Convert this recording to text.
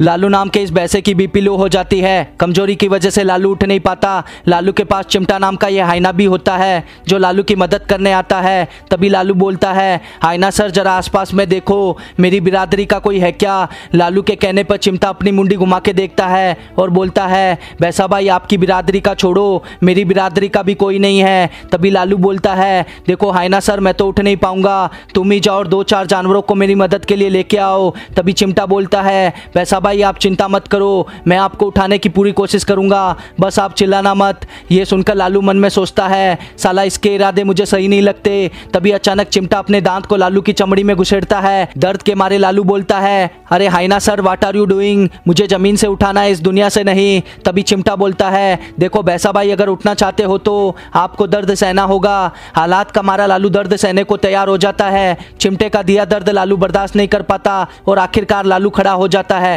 लालू नाम के इस बैसे की बीपी लो हो जाती है। कमज़ोरी की वजह से लालू उठ नहीं पाता। लालू के पास चिमटा नाम का यह हाइना भी होता है, जो लालू की मदद करने आता है। तभी लालू बोलता है, हाइना सर, जरा आसपास में देखो। मेरी बिरादरी का कोई है क्या? लालू के कहने पर चिमटा अपनी मुंडी घुमा के देखता है और बोलता है बैसा भाई आपकी बिरादरी का छोड़ो। मेरी बिरादरी का भी कोई नहीं है। तभी लालू बोलता है, देखो हाइना सर, मैं तो उठ नहीं पाऊँगा। तुम ही जाओ और दो चार जानवरों को मेरी मदद के लिए लेके आओ। तभी चिमटा बोलता है, वैसा भाई, आप चिंता मत करो। मैं आपको उठाने की पूरी कोशिश करूँगा। बस आप चिल्लाना मत। ये सुनकर लालू मन में सोचता है, साला इसके इरादे मुझे सही नहीं लगते। तभी अचानक चिमटा अपने दांत को लालू की चमड़ी में घुसेड़ता है। दर्द के मारे लालू बोलता है, अरे hyena sir what are you doing मुझे ज़मीन से उठाना है, इस दुनिया से नहीं। तभी चिमटा बोलता है, देखो बैसा भाई, अगर उठना चाहते हो तो आपको दर्द सहना होगा। हालात का मारा लालू दर्द सहने को तैयार हो जाता है। चिमटे का दिया दर्द लालू बर्दाश्त नहीं कर पाता और आखिरकार लालू खड़ा हो जाता है।